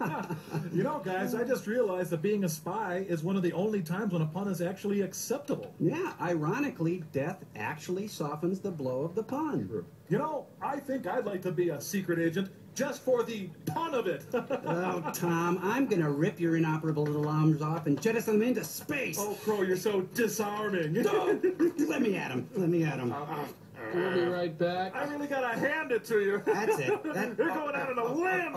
you know, guys, I just realized that being a spy is one of the only times when a pun is actually acceptable. Yeah, ironically, death actually softens the blow of the pun. You know, I think I'd like to be a secret agent just for the pun of it. oh, Tom, I'm going to rip your inoperable little arms off and jettison them into space. oh, Crow, you're so disarming. No, Let me at him. Let me at him. We'll be right back. I really gotta hand it to you. That's it. That- You're going out on a limb.